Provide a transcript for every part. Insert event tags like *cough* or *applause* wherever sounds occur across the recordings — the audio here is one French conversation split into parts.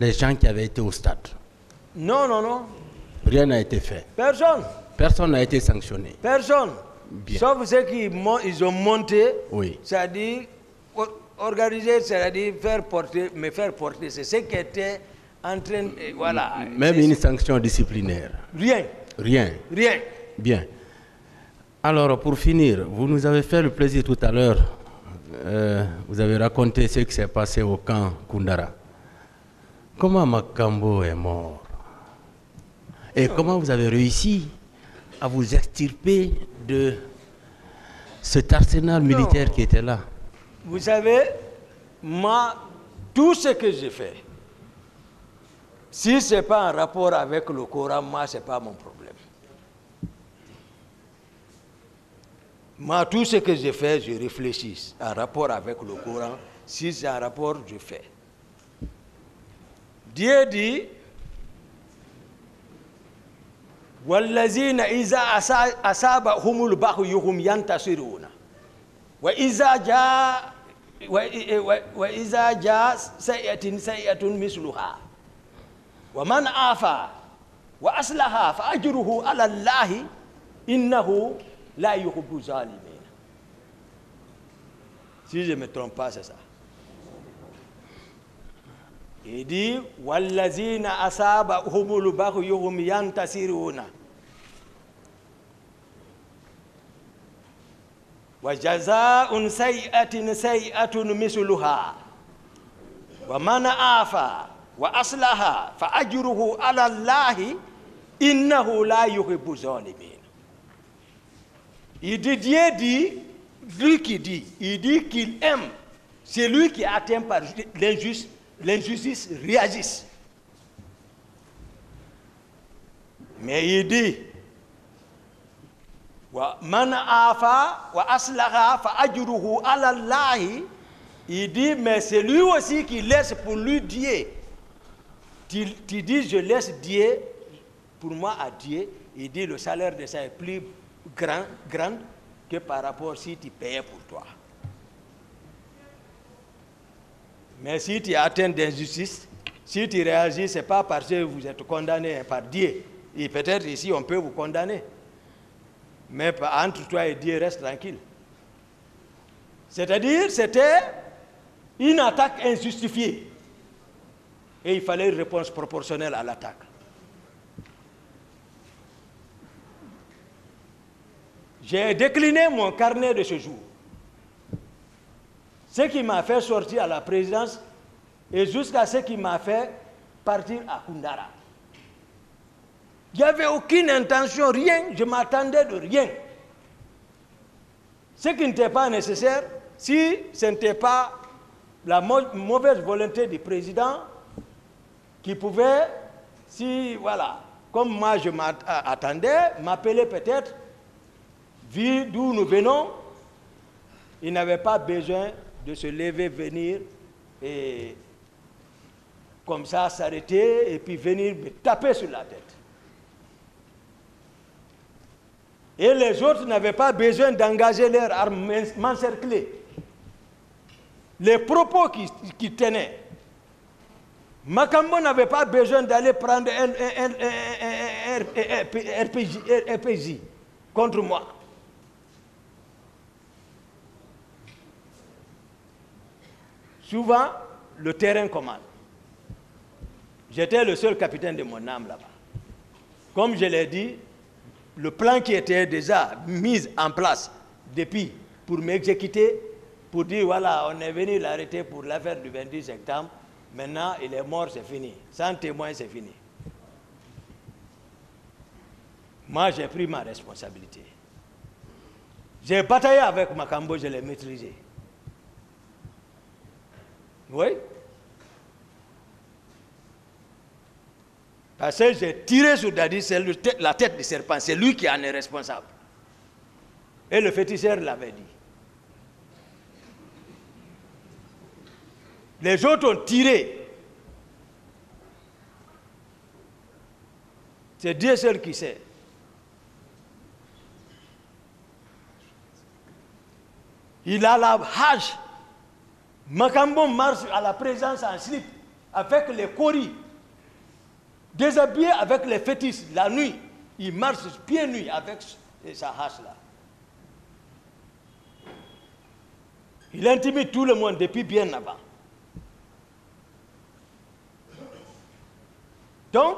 les gens qui avaient été au stade. Non, non, non. Rien n'a été fait. Personne. Personne n'a été sanctionné. Personne. Bien. Sauf ceux qui ils ont monté, Oui. c'est-à-dire or- organiser, c'est-à-dire faire porter, me faire porter. C'est ce qui était en train. Voilà. Même une sanction disciplinaire. Rien. Rien. Rien. Bien. Alors, pour finir, vous nous avez fait le plaisir tout à l'heure. euh, vous avez raconté ce qui s'est passé au camp Kundara. Comment Makambo est mort Et comment vous avez réussi à vous extirper de cet arsenal militaire qui était là Vous savez, moi, tout ce que j'ai fait, si ce n'est pas en rapport avec le Coran, moi, ce n'est pas mon problème. Moi, tout ce que j'ai fait, je réfléchis en rapport avec le Coran. Si c'est en rapport, je fais. Dit, والذين إذا أصا- أصابهم البغي هم ينتصرون. وإذا جاء وإذا جاء سيئة سيئة مثلها. ومن عافى وأصلح فأجره على الله إنه لا يحب الظالمين. Si je ne me. Il dit Wallazina asaba humul bahyuhum yantasiruna. Wa jazaa'un sayyi'atin sayyi'atun misluha. Wa man afa wa aslaha fa ajruhu 'ala Allahi innahu la yuhibbu zalimin. Il dit Dieu dit lui qui dit, il dit qu'il aime celui qui atteint par l'injuste l'injustice réagissent. Mais il dit afa wa aslaha fa ala Il dit mais c'est lui aussi qui laisse pour lui Dieu. Tu, dis je laisse Dieu pour moi à Dieu. Il dit le salaire de ça est plus grand, grand que par rapport si tu payais pour toi. Mais si tu es atteint d'injustice si tu réagis c'est pas parce que vous êtes condamné par Dieu et peut-être ici on peut vous condamner mais entre toi et Dieu, reste tranquille. C'est-à-dire, c'était une attaque injustifiée. Et il fallait une réponse proportionnelle à l'attaque. J'ai décliné mon carnet de ce jour. Ce qui m'a fait sortir à la présidence et jusqu'à ce qui m'a fait partir à Kundara. Avait aucune intention, rien, je m'attendais de rien. Ce qui n'était pas nécessaire, si ce n'était pas la mau- mauvaise volonté du président qui pouvait, si, voilà, comme moi je m'attendais, m'appeler peut-être, vu d'où nous venons, il n'avait pas besoin de se lever, venir et comme ça s'arrêter et puis venir me taper sur la tête. Et les autres n'avaient pas besoin d'engager leurs armes m'encercler. Les propos qui, qui tenaient. Makambo n'avait pas besoin d'aller prendre un, un- contre moi. Souvent, le terrain commande. J'étais le seul capitaine de mon âme là-bas. Comme je l'ai dit, le plan qui était déjà mis en place depuis pour m'exécuter, pour dire voilà, on est venu l'arrêter pour l'affaire du 28 septembre, maintenant il est mort, c'est fini. Sans témoin, c'est fini. Moi, j'ai pris ma responsabilité. J'ai bataillé avec Makambo, je l'ai maîtrisé. Oui. Parce que j'ai tiré sur Dadi, c'est la tête du serpent, c'est lui qui en est responsable. Et le féticheur l'avait dit. Les autres ont tiré. C'est Dieu seul qui sait. Il a la hache. Makambo marche à la présence en slip avec les coris, déshabillé avec les fétiches la nuit. Il marche pieds nus avec sa hache là. Il intimide tout le monde depuis bien avant. Donc,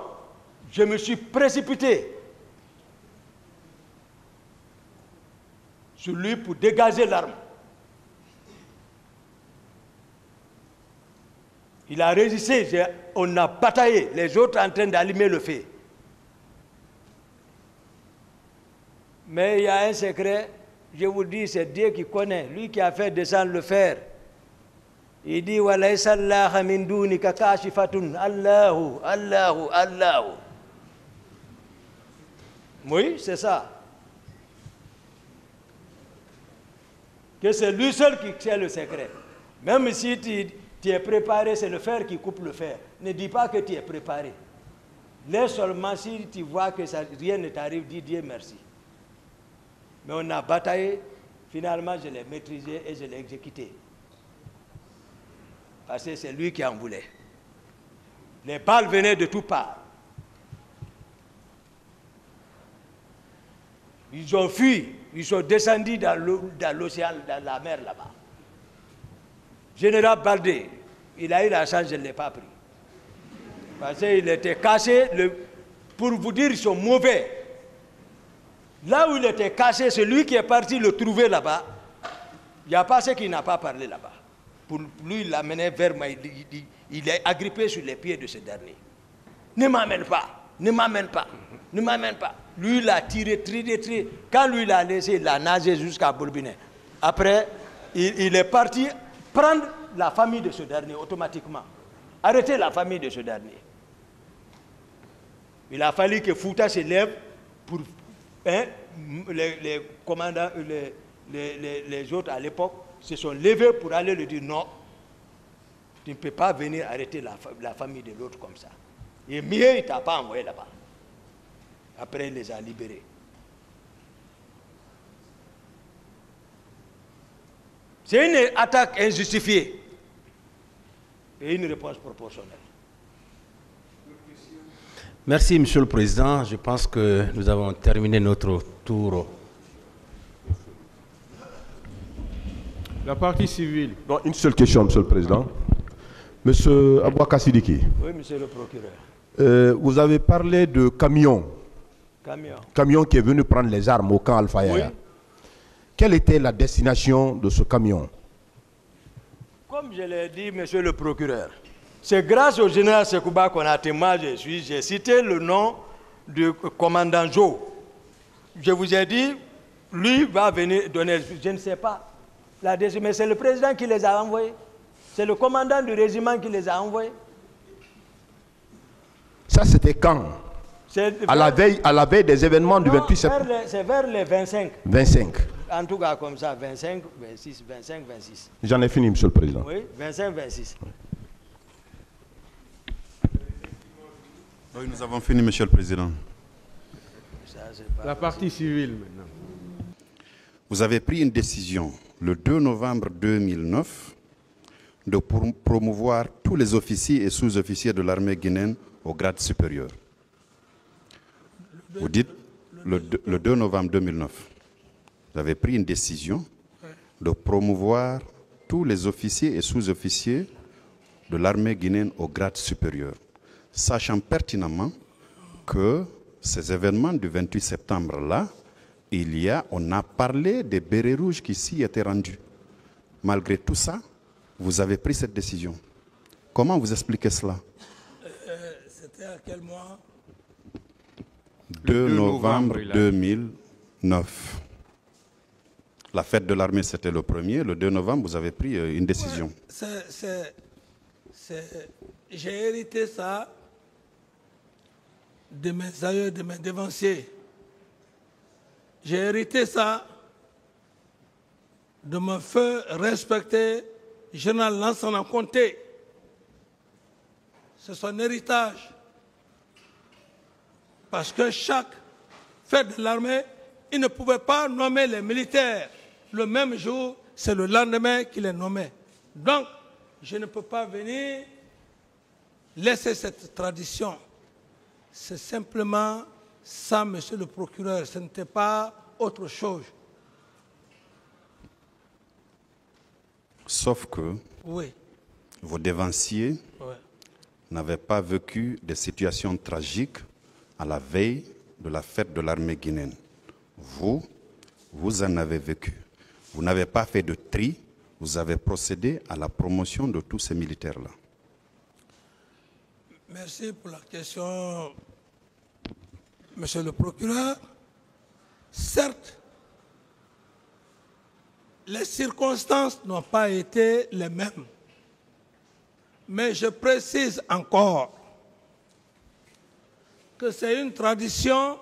je me suis précipité sur lui pour dégager l'arme. Il a résisté, on a bataillé, les autres en train d'allumer le feu. Mais il y a un secret, je vous dis, c'est Dieu qui connaît, lui qui a fait descendre le fer. Il dit Allahu Allahu Allahu. Oui, c'est ça. Que c'est lui seul qui sait le secret. Même si tu, tu es préparé, c'est le fer qui coupe le fer. Ne dis pas que tu es préparé. Laisse seulement si tu vois que rien ne t'arrive, dis Dieu merci. Mais on a bataillé, finalement je l'ai maîtrisé et je l'ai exécuté. Parce que c'est lui qui en voulait. Les balles venaient de toutes parts. Ils ont fui, ils sont descendus dans l'océan, dans la mer là-bas. Général Baldé, il a eu la chance, je ne l'ai pas pris. Parce qu'il était le, pour vous dire, ils sont mauvais. Là où il était caché, c'est lui qui est parti le trouver là-bas. Il n'y a pas ce qui n'a pas parlé là-bas. Pour lui, il l'amenait vers moi. Il, est agrippé sur les pieds de ce dernier. Ne m'amène pas, ne m'amène pas, ne m'amène pas. Lui, il a tiré, tiré, tiré. Quand lui, il a laissé, il a nagé jusqu'à Bourbinet. Après, il est parti prendre la famille de ce dernier automatiquement. Arrêter la famille de ce dernier. Il a fallu que Fouta se lève pour hein, les, commandants, les, les, les autres à l'époque se sont levés pour aller lui dire non, tu ne peux pas venir arrêter la, la famille de l'autre comme ça. Et mieux, il ne t'a pas envoyé là-bas. Après, il les a libérés. C'est une attaque injustifiée et une réponse proportionnelle. Merci, Monsieur le Président. Je pense que nous avons terminé notre tour. La partie civile. Non, une seule question, Monsieur le Président. Monsieur Abouaka Sidiki. Oui, Monsieur le procureur. Euh, vous avez parlé de camion. Camion. Camion qui est venu prendre les armes au camp Alpha Oui. Quelle était la destination de ce camion? Comme je l'ai dit, monsieur le procureur, c'est grâce au général Sekouba qu'on a témoigné. J'ai cité le nom du commandant Joe. Je vous ai dit, lui va venir donner, je ne sais pas, la mais c'est le président qui les a envoyés. C'est le commandant du régiment qui les a envoyés. Ça, c'était quand? À la, veille, à la veille des événements du Non, 28 vers septembre C'est vers les 25. 25. En tout cas, comme ça, 25, 26, 25, 26. J'en ai fini, Monsieur le Président. Oui, 25, 26. Oui, nous avons fini, Monsieur le Président. Ça, c'est pas- La partie civile maintenant. Vous avez pris une décision le 2 novembre 2009 de prom- promouvoir tous les officiers et sous-officiers de l'armée guinéenne au grade supérieur. Vous dites le, deux- le 2 novembre 2009. Vous avez pris une décision de promouvoir tous les officiers et sous-officiers de l'armée guinéenne au grade supérieur, sachant pertinemment que ces événements du 28 septembre-là, il y a, on a parlé des bérets rouges qui s'y étaient rendus. Malgré tout ça, vous avez pris cette décision. Comment vous expliquez cela? C'était à quel mois? 2 2 novembre novembre, il a- 2009. La fête de l'armée, c'était le premier. Le 2 novembre, vous avez pris euh, une décision. J'ai hérité ça de mes aïeux, de mes dévanciers. J'ai hérité ça de mon feu respecté général Lansana Conté. C'est son héritage. Parce que chaque fête de l'armée, il ne pouvait pas nommer les militaires le même jour, c'est le lendemain qu'il est nommé. Donc, je ne peux pas venir laisser cette tradition. C'est simplement ça, monsieur le procureur. Ce n'était pas autre chose. Sauf que Oui. vos dévanciers n'avaient pas vécu des situations tragiques à la veille de la fête de l'armée guinéenne. Vous, vous en avez vécu. Vous n'avez pas fait de tri, vous avez procédé à la promotion de tous ces militaires-là. Merci pour la question, monsieur le procureur. Certes, les circonstances n'ont pas été les mêmes. Mais je précise encore que c'est une tradition,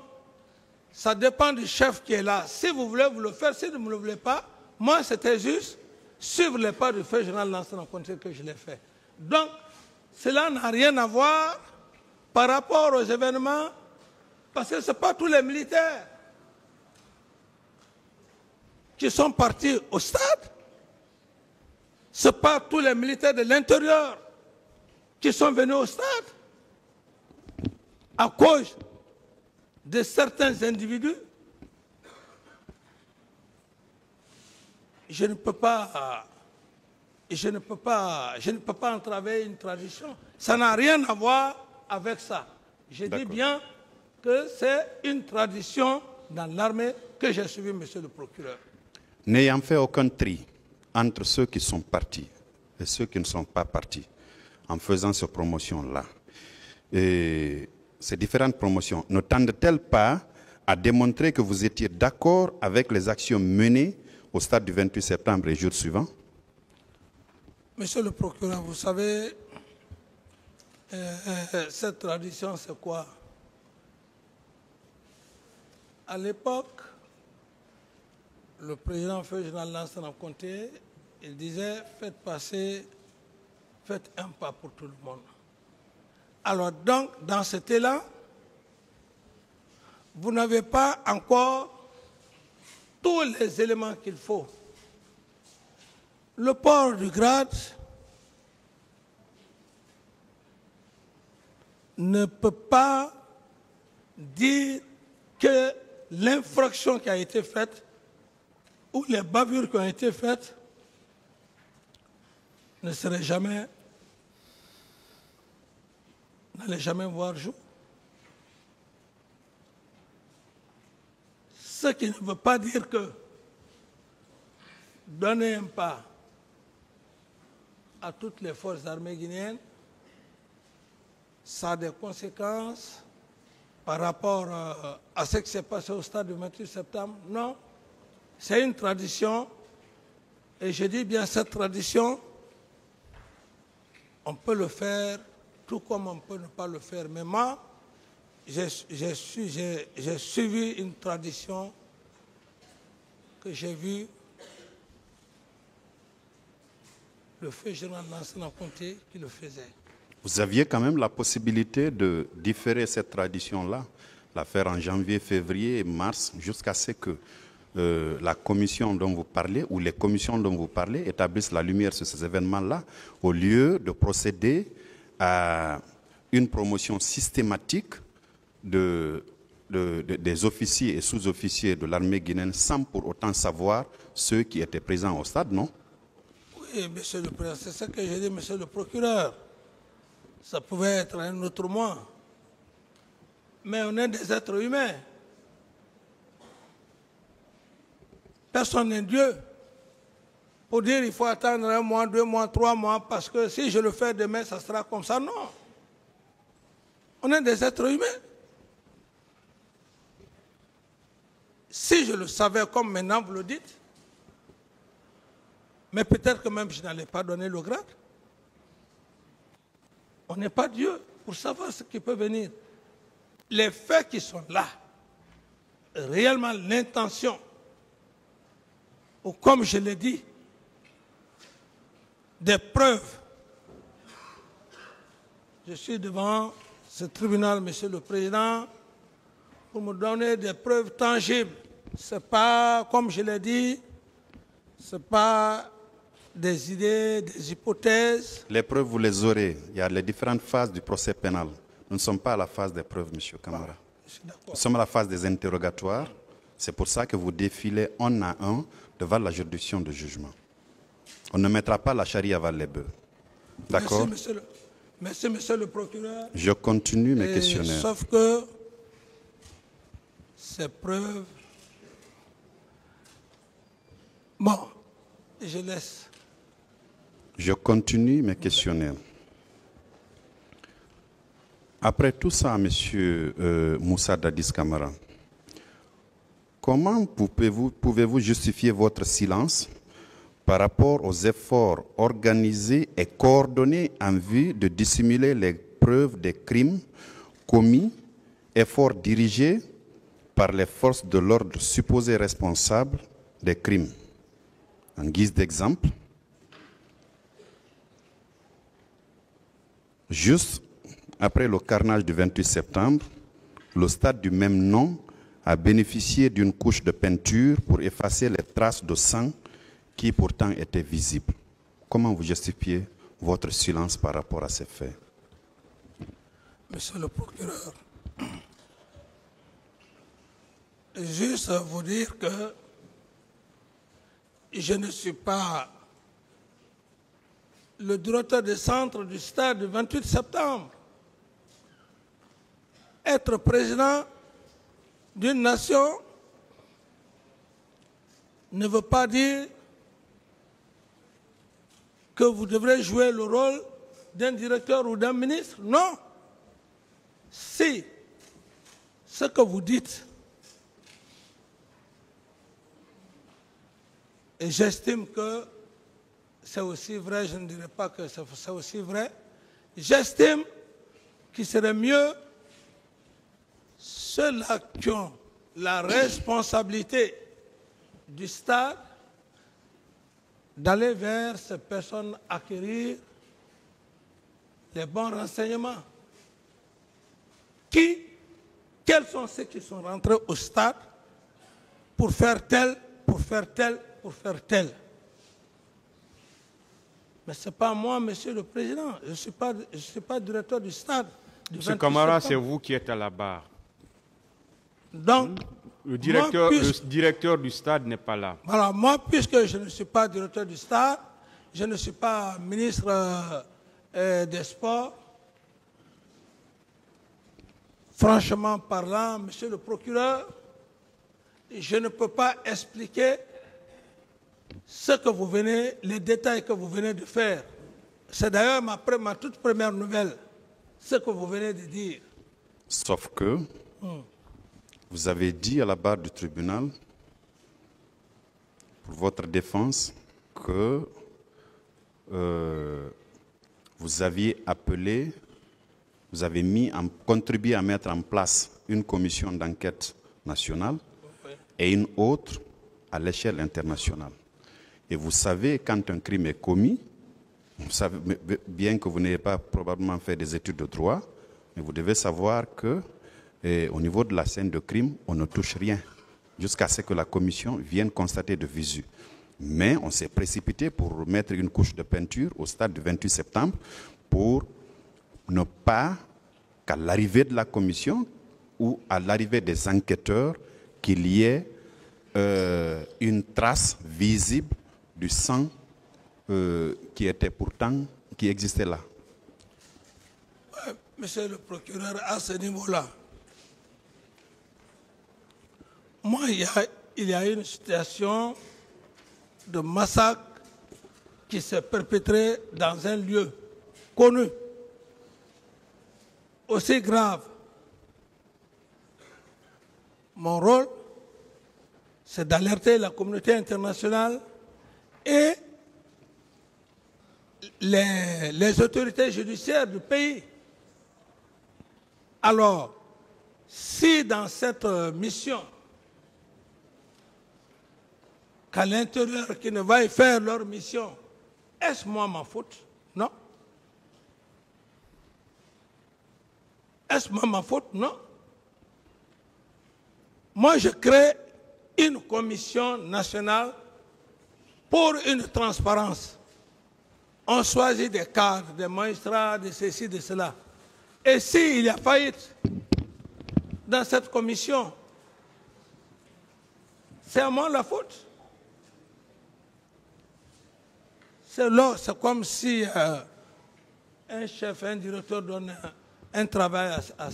ça dépend du chef qui est là. Si vous voulez vous le faire, si vous ne le voulez pas, moi c'était juste suivre les pas du fait général Lansana Conté que je l'ai fait. Donc, cela n'a rien à voir par rapport aux événements, parce que ce n'est pas tous les militaires qui sont partis au stade. Ce n'est pas tous les militaires de l'intérieur qui sont venus au stade à cause de certains individus. Je ne peux pas, je ne peux pas, je ne peux pas entraver une tradition. Ça n'a rien à voir avec ça. Je dis bien que c'est une tradition dans l'armée que j'ai suivie, monsieur le procureur. N'ayant fait aucun tri entre ceux qui sont partis et ceux qui ne sont pas partis, en faisant ces promotions-là, et ces différentes promotions ne tendent-elles pas à démontrer que vous étiez d'accord avec les actions menées au stade du 28 septembre et jour suivant? Monsieur le procureur, vous savez, euh, euh, cette tradition, c'est quoi? À l'époque, le président Feu Général Lansana Conté, il disait faites passer, faites un pas pour tout le monde. Alors donc, dans cet élan, vous n'avez pas encore tous les éléments qu'il faut. Le port du grade ne peut pas dire que l'infraction qui a été faite ou les bavures qui ont été faites ne seraient jamais, n'allaient jamais voir jour. Ce qui ne veut pas dire que donner un pas à toutes les forces armées guinéennes, ça a des conséquences par rapport euh, à ce qui s'est passé au stade du 28 septembre. Non, c'est une tradition, et je dis bien cette tradition, on peut le faire tout comme on peut ne pas le faire. Mais moi, j'ai j'ai su- j'ai- j'ai suivi une tradition que j'ai vue le feu général Lansana Conté qui le faisait. Vous aviez quand même la possibilité de différer cette tradition-là, la faire en janvier, février mars, jusqu'à ce que euh, la commission dont vous parlez ou les commissions dont vous parlez établissent la lumière sur ces événements-là, au lieu de procéder à une promotion systématique de, de- de- des officiers et sous-officiers de l'armée guinéenne sans pour autant savoir ceux qui étaient présents au stade, non? Oui, monsieur le président, c'est ce que j'ai dit, monsieur le procureur. Ça pouvait être un autre mois. Mais on est des êtres humains. Personne n'est Dieu. Pour dire il faut attendre un mois, deux mois, trois mois, parce que si je le fais demain, ça sera comme ça. Non. On est des êtres humains. Si je le savais comme maintenant vous le dites, mais peut-être que même je n'allais pas donner le grade. On n'est pas Dieu pour savoir ce qui peut venir. Les faits qui sont là, réellement l'intention, ou comme je l'ai dit, des preuves. Je suis devant ce tribunal, Monsieur le Président, pour me donner des preuves tangibles. Ce n'est pas, comme je l'ai dit, ce n'est pas des idées, des hypothèses. Les preuves, vous les aurez. Il y a les différentes phases du procès pénal. Nous ne sommes pas à la phase des preuves, Monsieur Camara. Nous sommes à la phase des interrogatoires. C'est pour ça que vous défilez un à un devant la juridiction de jugement. On ne mettra pas la charie avant les bœufs. D'accord Merci, monsieur le, merci, monsieur le procureur. Je continue mes Et questionnaires. Sauf que ces preuves. Bon, je laisse. Je continue mes questionnaires. Après tout ça, Monsieur euh, Moussa Dadis Kamara, comment pouvez-vous pouvez-vous justifier votre silence? Par rapport aux efforts organisés et coordonnés en vue de dissimuler les preuves des crimes commis, efforts dirigés par les forces de l'ordre supposées responsables des crimes. En guise d'exemple, Juste après le carnage du 28 septembre, le stade du même nom a bénéficié d'une couche de peinture pour effacer les traces de sang qui pourtant étaient visibles. Comment vous justifiez votre silence par rapport à ces faits? Monsieur le procureur, juste vous dire que je ne suis pas le directeur du centre du stade du 28 septembre. Être président d'une nation ne veut pas dire que vous devrez jouer le rôle d'un directeur ou d'un ministre. Non. Si ce que vous dites, et j'estime que c'est aussi vrai, je ne dirais pas que c'est aussi vrai, j'estime qu'il serait mieux ceux-là qui ont la responsabilité du stade d'aller vers ces personnes acquérir les bons renseignements. Qui, quels sont ceux qui sont rentrés au stade pour faire tel, pour faire tel, pour faire tel? Mais ce n'est pas moi, monsieur le président. Je ne suis, pas- je suis pas directeur du stade. du Monsieur 28 Camara, c'est vous qui êtes à la barre. Donc, Le directeur, Moi, le puisque- directeur du stade n'est pas là. Voilà, moi, puisque je ne suis pas directeur du stade, je ne suis pas ministre euh, euh, des Sports, franchement parlant, monsieur le procureur, je ne peux pas expliquer ce que vous venez, les détails que vous venez de faire. C'est d'ailleurs ma, toute première nouvelle, ce que vous venez de dire. Sauf que vous avez dit à la barre du tribunal, pour votre défense, que euh, vous aviez appelé, vous avez mis en, contribué à mettre en place une commission d'enquête nationale et une autre à l'échelle internationale. Et vous savez, quand un crime est commis, bien que vous n'avez pas probablement fait des études de droit, mais vous devez savoir que eh, au niveau de la scène de crime, on ne touche rien jusqu'à ce que la commission vienne constater de visu. Mais on s'est précipité pour mettre une couche de peinture au stade du 28 septembre pour ne pas qu'à l'arrivée de la commission ou à l'arrivée des enquêteurs, qu'il y ait euh, une trace visible du sang euh, qui était pourtant, qui existait là. Monsieur le procureur, à ce niveau-là, moi, il y, a, une situation de massacre qui s'est perpétrée dans un lieu connu, aussi grave. Mon rôle, c'est d'alerter la communauté internationale et les, autorités judiciaires du pays. Alors, si dans cette mission, qu'à l'intérieur qui ne va y faire leur mission, est-ce moi ma faute? Non. Est-ce moi ma faute? Non. Moi, je crée une commission nationale pour une transparence. on choisit des cadres, des magistrats, de ceci, de cela. Et s'il y a faillite dans cette commission, c'est à moi la faute. C'est comme si euh, un chef, un directeur donne un, travail à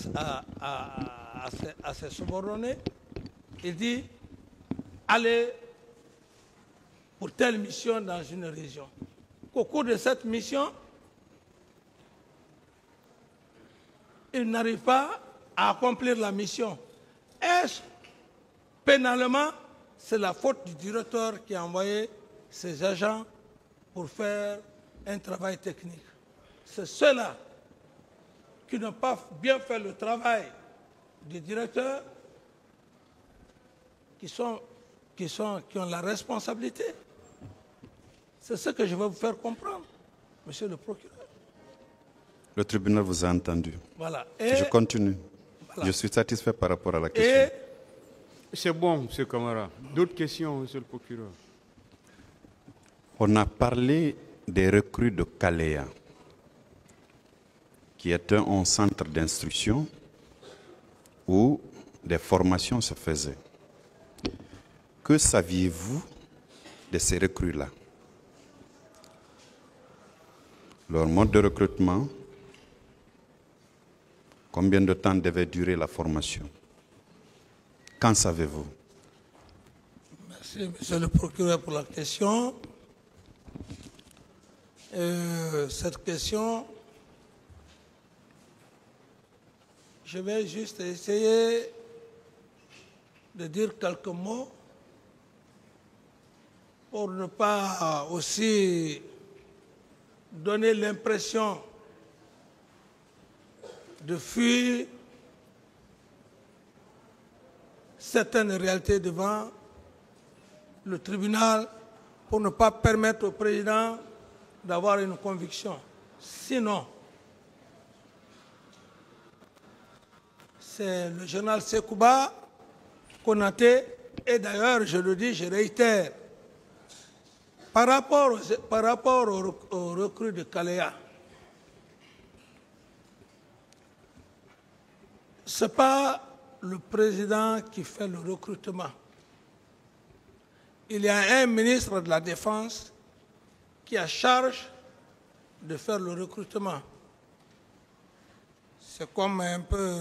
ses- à ses subordonnés. Il dit, allez pour telle mission dans une région. Au cours de cette mission, il n'arrive pas à accomplir la mission. Est-ce pénalement, c'est la faute du directeur qui a envoyé ses agents pour faire un travail technique. C'est ceux-là qui n'ont pas bien fait le travail du directeur qui, sont, qui, sont, qui ont la responsabilité. C'est ce que je vais vous faire comprendre, monsieur le procureur. Le tribunal vous a entendu. Voilà. Et, je continue. Voilà. Je suis satisfait par rapport à la question. et C'est bon, M. Camara. D'autres questions, Monsieur le procureur? On a parlé des recrues de Kalea, qui est un, un centre d'instruction où des formations se faisaient. Que saviez-vous de ces recrues-là? Leur mode de recrutement Combien de temps devait durer la formation? Qu'en savez-vous? Merci, monsieur le procureur, pour la question. Euh, cette question, je vais juste essayer de dire quelques mots pour ne pas aussi donner l'impression de fuir certaines réalités devant le tribunal pour ne pas permettre au président d'avoir une conviction. Sinon, c'est le journal Sekouba, Konaté, et d'ailleurs, je le dis, je réitère, par rapport, aux- par rapport au, rec- au recrue de Kalea, ce n'est pas le président qui fait le recrutement. Il y a un ministre de la Défense qui a charge de faire le recrutement. C'est comme un peu,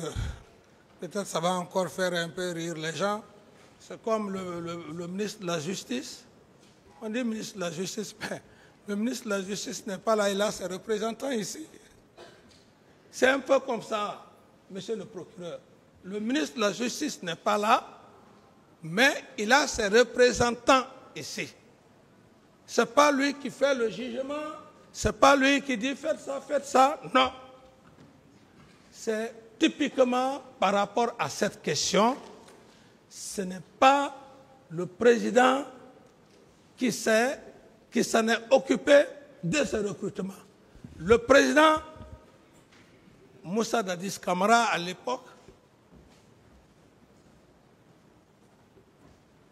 peut-être ça va encore faire un peu rire les gens, c'est comme le, ministre de la Justice. On dit ministre de la Justice, *laughs* mais le ministre de la Justice n'est pas là, il a ses représentants ici. C'est un peu comme ça, monsieur le procureur. Le ministre de la Justice n'est pas là, mais il a ses représentants ici. N'est pas lui qui fait le jugement, ce n'est pas lui qui dit faites ça, faites ça, non. C'est typiquement par rapport à cette question, ce n'est pas le président qui s'est- qui s'en est occupé de ce recrutement. Le président Moussa Dadis Kamara, à l'époque,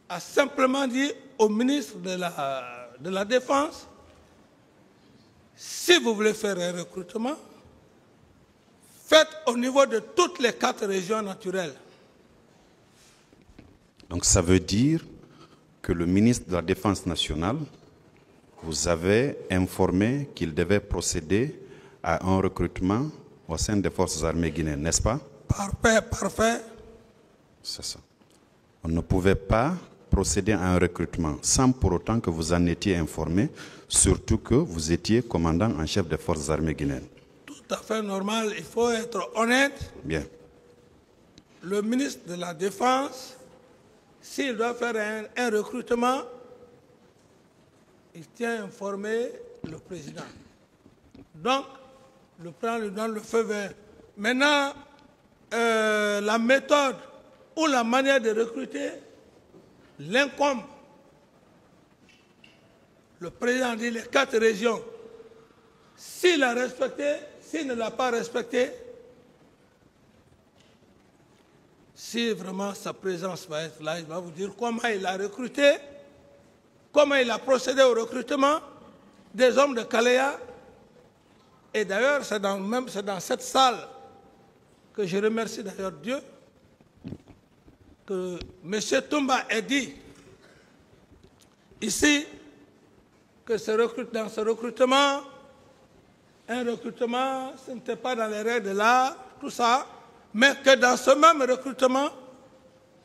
a simplement dit au ministre de la, de la Défense, si vous voulez faire un recrutement, faites au niveau de toutes les quatre régions naturelles. Donc ça veut dire que le ministre de la Défense nationale vous avait informé qu'il devait procéder à un recrutement au sein des forces armées guinéennes, n'est-ce pas? Parfait, parfait. C'est ça. On ne pouvait pas procéder à un recrutement sans pour autant que vous en étiez informé, surtout que vous étiez commandant en chef des forces armées guinéennes. Tout à fait normal, il faut être honnête. Bien. Le ministre de la Défense, s'il doit faire un, un recrutement, il tient à informer le président. Donc, le président lui donne le feu vert. Maintenant, euh, la méthode ou la manière de recruter l'incombe. Le président dit les quatre régions. S'il a respecté, s'il ne l'a pas respecté, si vraiment sa présence va être là, il va vous dire comment il a recruté, comment il a procédé au recrutement des hommes de Kalea Et d'ailleurs, c'est dans, même c'est dans cette salle que je remercie d'ailleurs Dieu M. Toumba ait dit ici que ce recrute, dans ce recrutement, un recrutement, ce n'était pas dans les règles de l'art, tout ça, mais que dans ce même recrutement,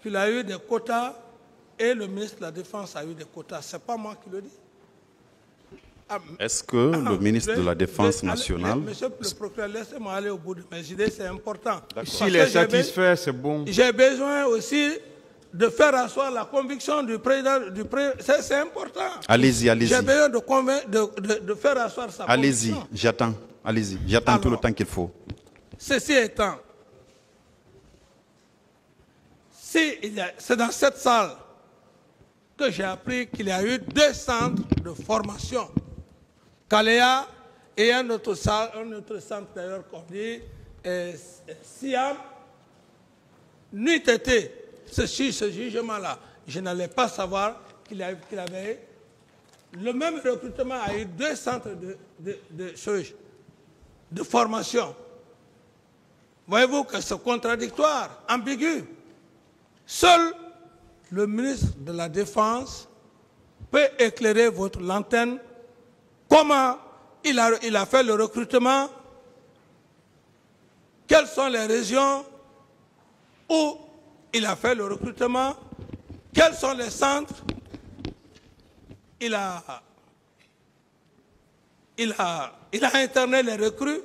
qu'il a eu des quotas et le ministre de la Défense a eu des quotas. Ce n'est pas moi qui le dis. Est-ce que le ah, ministre de la Défense le- nationale... Monsieur le procureur, laissez-moi aller au bout de mes idées, c'est important. S'il est j'ai satisfait, c'est bon. J'ai besoin aussi de faire asseoir la conviction du président. Du pré... c'est, important. Allez-y, allez-y. J'ai besoin de, convain- de, de- de faire asseoir sa Allez-y, conviction. j'attends. Allez-y, j'attends tout le temps qu'il faut. Ceci étant, si c'est dans cette salle que j'ai appris qu'il y a eu deux centres de formation. Kalea et un autre, un autre centre d'ailleurs qu'on dit Siam. Nuit été, ce, ce jugement-là, je n'allais pas savoir qu'il y a- qu'il avait le même recrutement a eu deux centres de, de formation. Voyez-vous que c'est contradictoire, ambigu. Seul le ministre de la Défense peut éclairer votre lanterne. Comment il a, il a fait le recrutement? Quelles sont les régions où il a fait le recrutement? Quels sont les centres? Il a, il a, il a interné les recrues.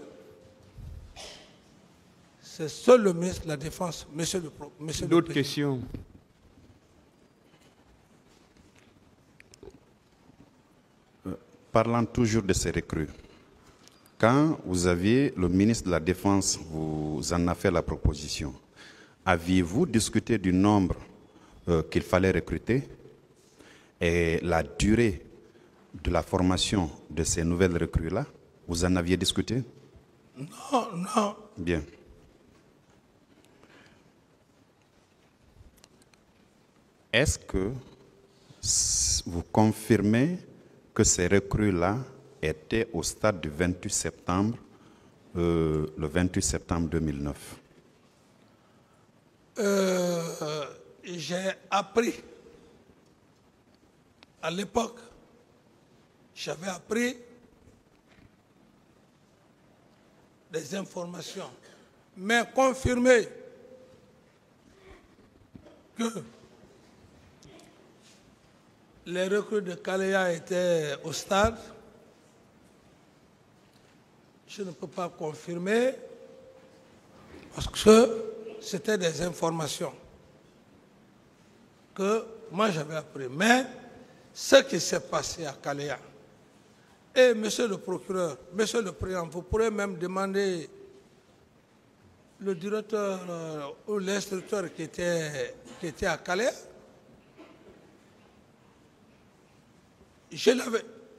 C'est seul le ministre de la Défense, monsieur le, monsieur D'autres questions? Parlant toujours de ces recrues, quand vous aviez le ministre de la Défense vous en a fait la proposition, aviez-vous discuté du nombre euh, qu'il fallait recruter et la durée de la formation de ces nouvelles recrues-là Vous en aviez discuté? Non, non. Bien. Est-ce que vous confirmez que ces recrues-là étaient au stade du 28 septembre, euh, le 28 septembre 2009 Euh, j'ai appris à l'époque, j'avais appris des informations, mais confirmé que les recrues de Kalea étaient au stade. Je ne peux pas confirmer parce que c'était des informations que moi j'avais appris. Mais ce qui s'est passé à Kalea, et monsieur le procureur, monsieur le président, vous pourrez même demander le directeur euh, ou l'instructeur qui était, qui était à Kalea. Je,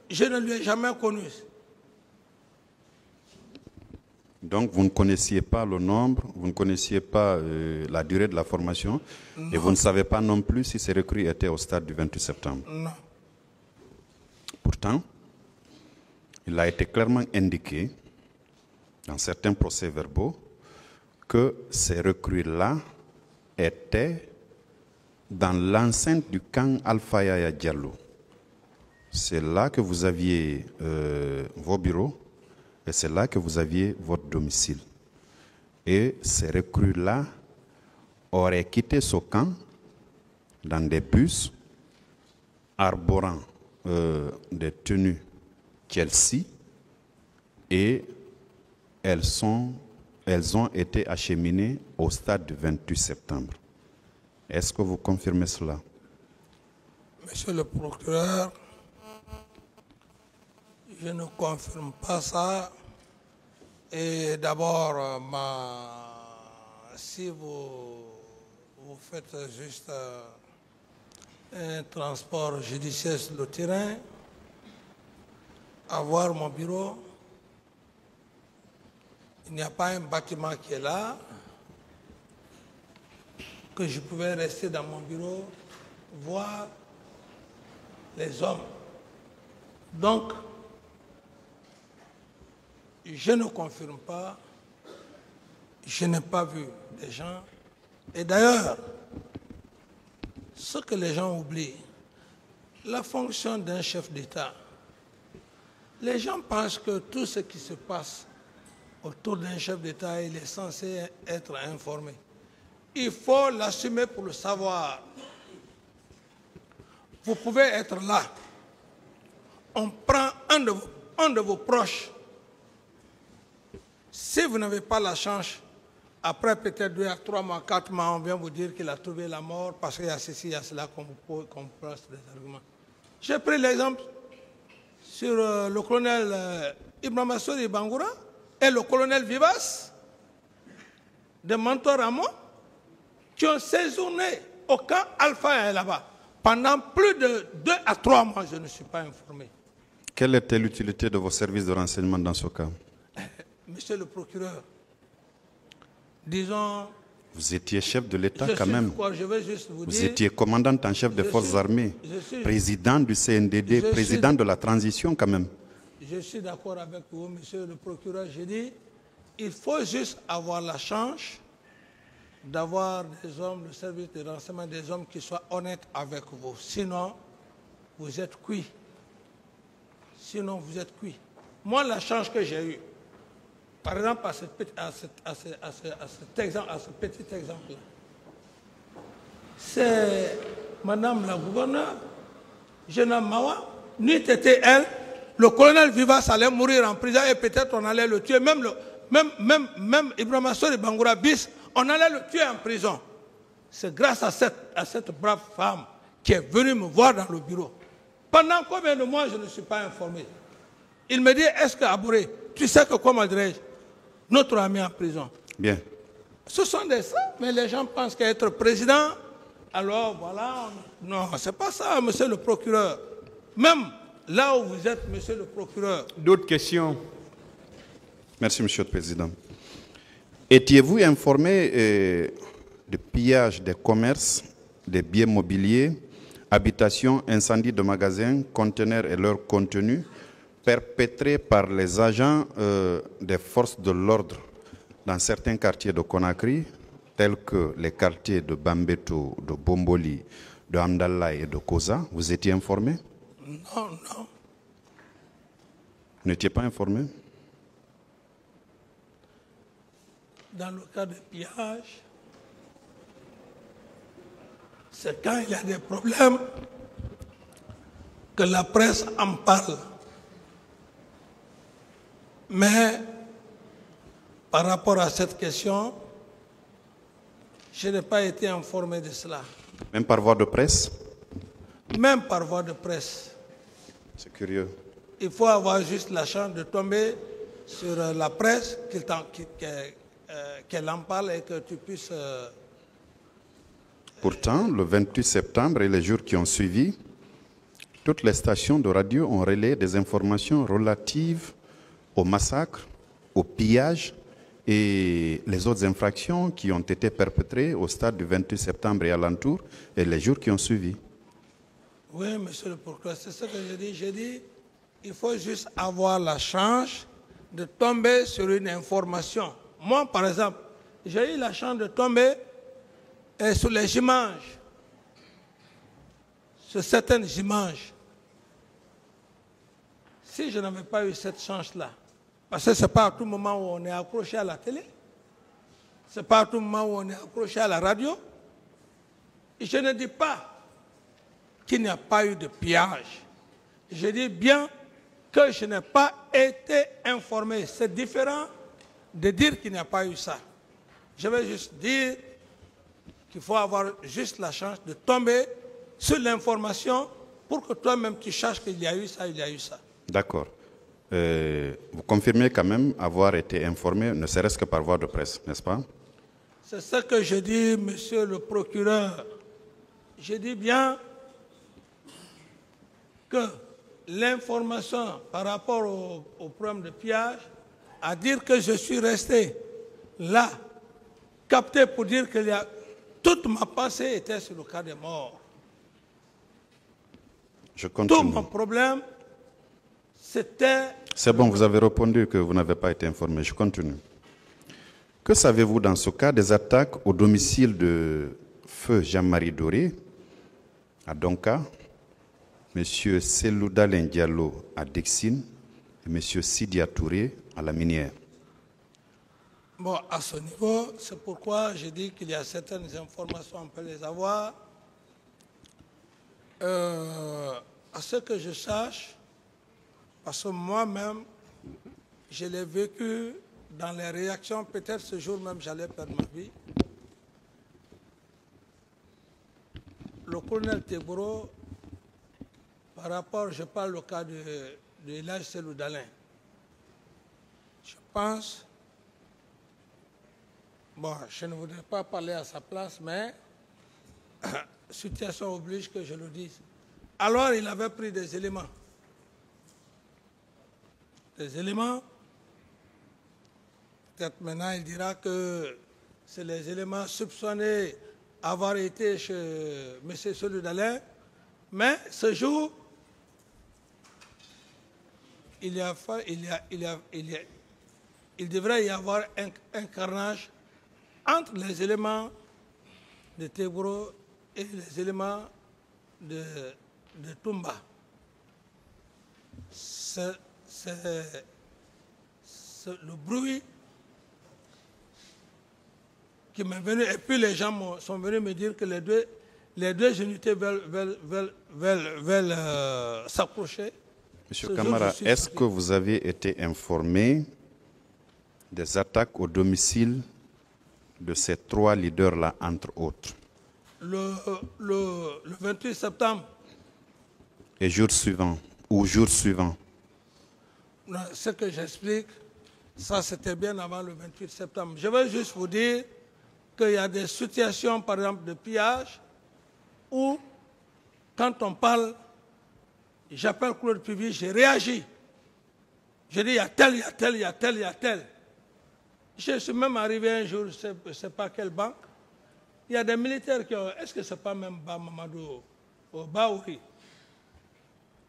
je ne lui ai jamais connu. Donc vous ne connaissiez pas le nombre, vous ne connaissiez pas euh, la durée de la formation et vous ne savez pas non plus si ces recrues étaient au stade du 28 septembre. Non. Pourtant, il a été clairement indiqué dans certains procès-verbaux que ces recrues-là étaient dans l'enceinte du camp Alpha Yaya Diallo. C'est là que vous aviez euh, vos bureaux et c'est là que vous aviez votre domicile. Et ces recrues-là auraient quitté ce camp dans des bus arborant euh, des tenues Chelsea et elles, ont été acheminées au stade du 28 septembre. Est-ce que vous confirmez cela? Monsieur le procureur, je ne confirme pas ça. Et d'abord, euh, si vous, vous faites juste euh, un transport judiciaire sur le terrain, avoir mon bureau, il n'y a pas un bâtiment qui est là, que je pouvais rester dans mon bureau, voir les hommes. Donc, je ne confirme pas, je n'ai pas vu des gens. Et d'ailleurs, ce que les gens oublient, la fonction d'un chef d'État, les gens pensent que tout ce qui se passe autour d'un chef d'État, il est censé être informé. Il faut l'assumer pour le savoir. Vous pouvez être là. On prend un de vos, proches. Si vous n'avez pas la chance, après peut-être deux à trois mois, quatre mois, on vient vous dire qu'il a trouvé la mort parce qu'il y a ceci, il y a cela qu'on vous place des arguments. J'ai pris l'exemple sur euh, le colonel euh, Ibrahim Assouri Bangoura et le colonel Vivas de Mantoramo qui ont séjourné au camp Alpha là-bas. Pendant plus de deux à trois mois, je ne suis pas informé. Quelle était l'utilité de vos services de renseignement dans ce cas Monsieur le procureur, disons, Vous étiez chef de l'État je quand même. quoi, je vais juste vous, Vous dire, étiez commandant en chef des forces suis- armées, suis- président du CNDD, président suis- de la transition quand même. je suis d'accord avec vous, monsieur le procureur, j'ai dit, il faut juste avoir la chance d'avoir des hommes, le service de renseignement, des hommes qui soient honnêtes avec vous. Sinon, vous êtes cuit. Sinon, vous êtes cuit. Moi, la chance que j'ai eue, par exemple, à, ce- exemple, petit exemple-là, c'est Madame la gouverneure, Jenna Mawa, n'eût été elle, le colonel Vivas allait mourir en prison et peut-être on allait le tuer. Même, Ibrahim Assor et Bangoura Bis, on allait le tuer en prison. C'est grâce à cette, à cette brave femme qui est venue me voir dans le bureau. Pendant combien de mois je ne suis pas informé Il me dit, est-ce que Abouré, tu sais que comment dirais-je, notre ami en prison. Bien. Ce sont des ça, mais les gens pensent qu'être président, alors voilà, on- non, c'est pas ça, monsieur le procureur. Même là où vous êtes, monsieur le procureur, D'autres questions? Merci, Monsieur le Président. Étiez-vous informé euh, du pillage des commerces, des biens mobiliers, habitations, incendies de magasins, conteneurs et leur contenu? Perpétrés par les agents euh, des forces de l'ordre dans certains quartiers de Conakry, tels que les quartiers de Bambeto, de Bomboli, de Amdallah et de Koza Vous étiez informé? Non, non. Vous n'étiez pas informé? Dans le cas de pillage, c'est quand il y a des problèmes que la presse en parle. Mais par rapport à cette question, je n'ai pas été informé de cela. Même par voie de presse? Même par voie de presse. C'est curieux. Il faut avoir juste la chance de tomber sur euh, la presse, qu'elle euh, qu'elle en parle et que tu puisses... euh, Pourtant, le 28 septembre et les jours qui ont suivi, toutes les stations de radio ont relayé des informations relatives au massacre, au pillage et les autres infractions qui ont été perpétrées au stade du 28 septembre et alentour et les jours qui ont suivi. Oui, monsieur le procureur, c'est ce que je dis. J'ai dit, il faut juste avoir la chance de tomber sur une information. Moi, par exemple, j'ai eu la chance de tomber euh, sur les images, sur certaines images. Si je n'avais pas eu cette chance-là, parce que ce n'est pas à tout moment où on est accroché à la télé, ce n'est pas à tout moment où on est accroché à la radio, et je ne dis pas qu'il n'y a pas eu de pillage. Je dis bien que je n'ai pas été informé. C'est différent de dire qu'il n'y a pas eu ça. Je vais juste dire qu'il faut avoir juste la chance de tomber sur l'information pour que toi-même tu cherches qu'il y a eu ça, il y a eu ça. D'accord. Euh, vous confirmez quand même avoir été informé, ne serait-ce que par voie de presse, n'est-ce pas? C'est ce que je dis, monsieur le procureur. Je dis bien que l'information par rapport au, au problème de pillage, à dire que je suis resté là, capté pour dire que toute ma pensée était sur le cas des morts. Je Tout continue. mon problème, C'était C'est bon, vous avez répondu que vous n'avez pas été informé. Je continue. Que savez-vous dans ce cas des attaques au domicile de feu Jean-Marie Doré à Donka, M. Selouda Diallo à Dexine et M. Sidia Touré à la minière? Bon, à ce niveau, c'est pourquoi j'ai dit qu'il y a certaines informations, on peut les avoir. Euh, à ce que je sache, parce que moi-même, je l'ai vécu dans les réactions, peut-être ce jour même j'allais perdre ma vie. Le colonel Teboro, par rapport, je parle au cas de, de Elage Selou d'Alain. Je pense, bon, je ne voudrais pas parler à sa place, mais *coughs* situation oblige que je le dise. Alors il avait pris des éléments. Des éléments. Peut-être maintenant il dira que c'est les éléments soupçonnés avoir été chez M. Solou d'Alain. Mais ce jour, il, y a, il, y a, il, y a, il, il devrait y avoir un, carnage entre les éléments de Tebro et les éléments de, de C'est le bruit qui m'est venu. Et puis les gens sont venus me dire que les deux, les deux unités veulent, veulent, veulent, veulent, euh, s'approcher. Monsieur Ce Camara, est-ce que vous avez été informé des attaques au domicile de ces trois leaders-là, entre autres? Le, le, le 28 septembre, Et jour suivant, ou jour suivant? Ce que j'explique, ça c'était bien avant le 28 septembre. Je veux juste vous dire qu'il y a des situations, par exemple, de pillage, où, quand on parle, j'appelle Claude Pivi, j'ai réagi. Je dis, il y a tel, il y a tel, il y a tel, il y a tel. Je suis même arrivé un jour, je ne sais pas quelle banque, il y a des militaires qui ont, est-ce que ce n'est pas même Bamamadou au Baouri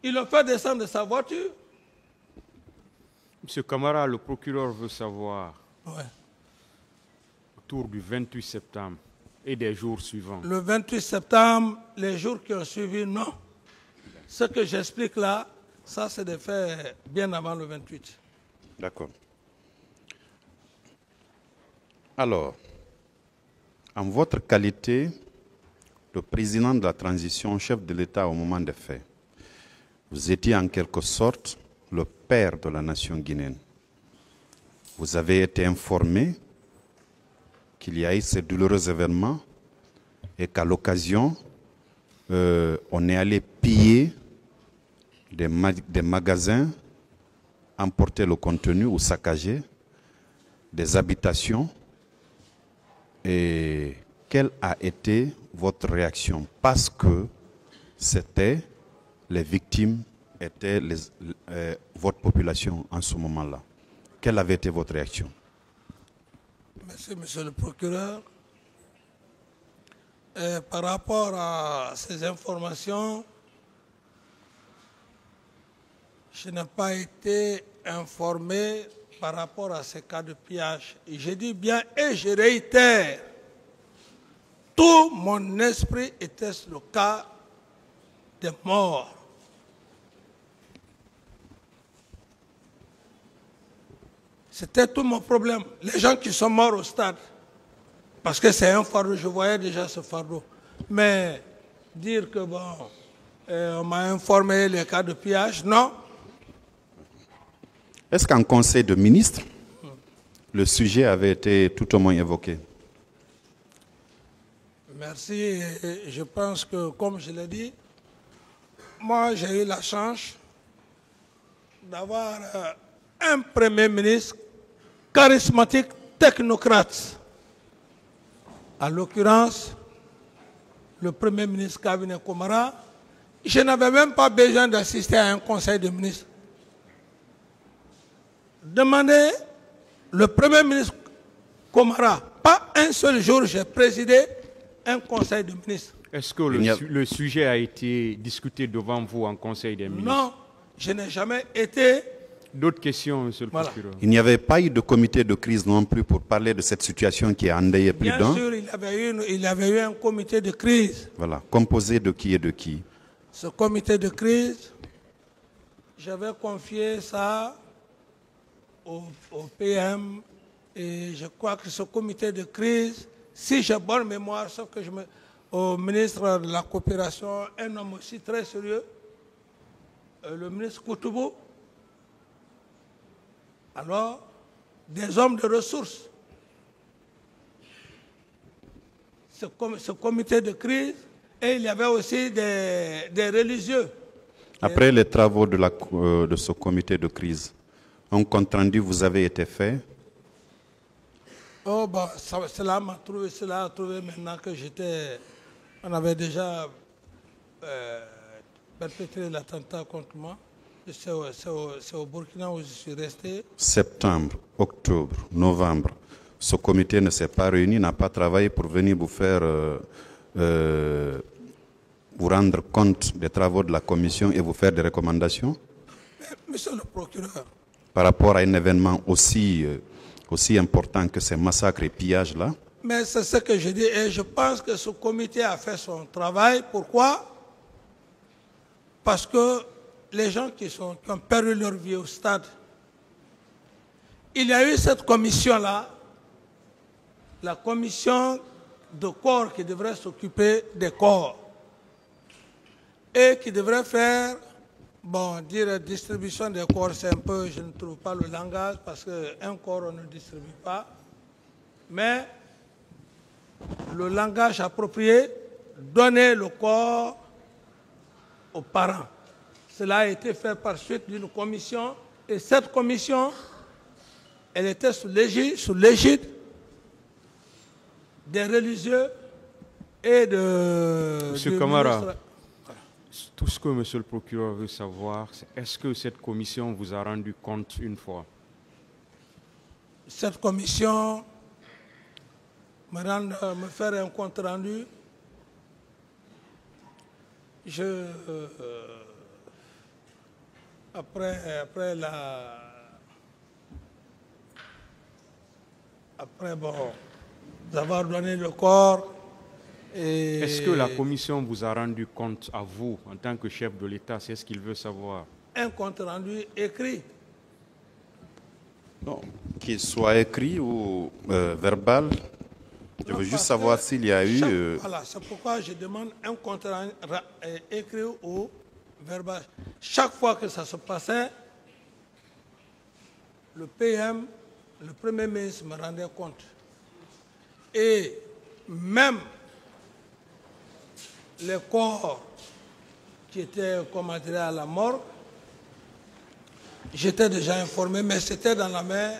Ils l'ont fait descendre de sa voiture. Monsieur Camara, le procureur veut savoir, Ouais. autour du 28 septembre et des jours suivants, Le 28 septembre, les jours qui ont suivi, non. Ce que j'explique là, ça c'est des faits bien avant le 28. D'accord. Alors, en votre qualité de président de la transition, chef de l'État au moment des faits, vous étiez en quelque sorte père de la nation guinéenne. Vous avez été informé qu'il y a eu ces douloureux événements et qu'à l'occasion, euh, on est allé piller des, des magasins, emporter le contenu ou saccager des habitations. Et quelle a été votre réaction? Parce que c'était les victimes étaient les- euh, votre population en ce moment-là. Quelle avait été votre réaction? Merci, monsieur le procureur. Euh, par rapport à ces informations, je n'ai pas été informé par rapport à ces cas de pillage. Je dis bien et je réitère, tout mon esprit était sur le cas des morts. C'était tout mon problème. Les gens qui sont morts au stade. Parce que c'est un fardeau, je voyais déjà ce fardeau. Mais dire que bon, euh, on m'a informé les cas de pillage, non. Est-ce qu'en Conseil de ministres, le sujet avait été tout au moins évoqué? Merci. Je pense que, comme je l'ai dit, moi j'ai eu la chance d'avoir euh, un Premier ministre charismatique, technocrate. En l'occurrence, le Premier ministre Cabinet Komara, je n'avais même pas besoin d'assister à un conseil de ministres. Demandez le Premier ministre Komara, pas un seul jour j'ai présidé un conseil de ministres. est-ce que le, n'y a- su- le sujet a été discuté devant vous en Conseil des ministres? Non, je n'ai jamais été. D'autres questions, monsieur le Voilà. procureur Il n'y avait pas eu de comité de crise non plus pour parler de cette situation qui a endeuillé plus Bien d'un. sûr, il y, avait eu, il y avait eu un comité de crise. Voilà, composé de qui et de qui? Ce comité de crise, j'avais confié ça au, au PM et je crois que ce comité de crise, si j'ai bonne mémoire, sauf que je me, au ministre de la coopération, un homme aussi très sérieux, euh, le ministre Koutoubou, alors des hommes de ressources. Ce, com- ce comité de crise, et il y avait aussi des, des religieux. Après les travaux de, la, euh, de ce comité de crise, un compte rendu vous avez été fait? Oh, bah, ça- cela m'a trouvé, cela a trouvé maintenant que j'étais. On avait déjà euh, perpétré l'attentat contre moi. C'est au, Burkina où je suis resté. Septembre, octobre, novembre, ce comité ne s'est pas réuni, n'a pas travaillé pour venir vous faire, euh, euh, vous rendre compte des travaux de la commission et vous faire des recommandations Mais, monsieur le procureur, par rapport à un événement aussi, euh, aussi important que ces massacres et pillages-là. mais c'est ce que je dis et je pense que ce comité a fait son travail. Pourquoi? Parce que les gens qui, ont perdu leur vie au stade, il y a eu cette commission-là, la commission de corps qui devrait s'occuper des corps et qui devrait faire, bon, dire distribution des corps, c'est un peu, je ne trouve pas le langage parce qu'un corps on ne distribue pas, mais le langage approprié, donner le corps aux parents. Cela a été fait par suite d'une commission et cette commission, elle était sous l'égide, des religieux et de... Monsieur Camara. ministre- Tout ce que monsieur le procureur veut savoir, c'est est-ce que cette commission vous a rendu compte une fois? Cette commission me, rend, euh, me faire un compte rendu. Je, euh, euh, après, après la, après bon, d'avoir donné le corps, et Est-ce que la commission vous a rendu compte à vous, en tant que chef de l'État C'est ce qu'il veut savoir? un compte rendu écrit. Non, qu'il soit écrit ou euh, verbal. Je Non, veux juste savoir s'il y a eu. chaque- euh, Voilà, c'est pourquoi je demande un compte rendu euh, écrit ou Chaque fois que ça se passait, le PM, le Premier ministre me rendait compte. Et même les corps qui étaient, comment dire, à la morgue, j'étais déjà informé, mais c'était dans la main,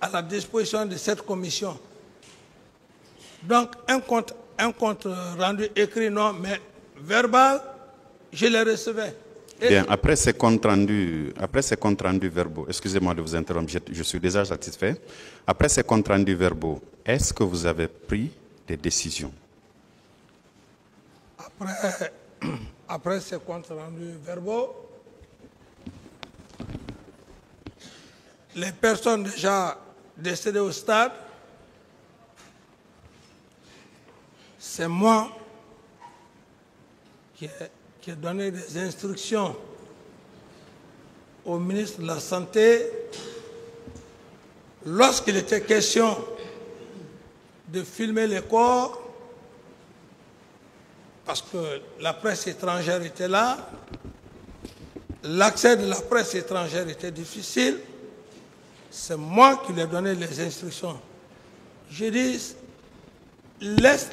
à la disposition de cette commission. Donc, un compte, un compte rendu écrit, non, mais verbal, je le recevais. Et Bien, après ces comptes rendus, après ces comptes rendus verbaux, excusez-moi de vous interrompre, je, je suis déjà satisfait. Après ces comptes rendus verbaux, est-ce que vous avez pris des décisions? Après, *clears throat* après ces comptes rendus verbaux, les personnes déjà décédées au stade, c'est moi qui ai, qui ai donné des instructions au ministre de la Santé lorsqu'il était question de filmer les corps parce que la presse étrangère était là, l'accès de la presse étrangère était difficile, c'est moi qui lui ai donné les instructions. J'ai dit, laisse,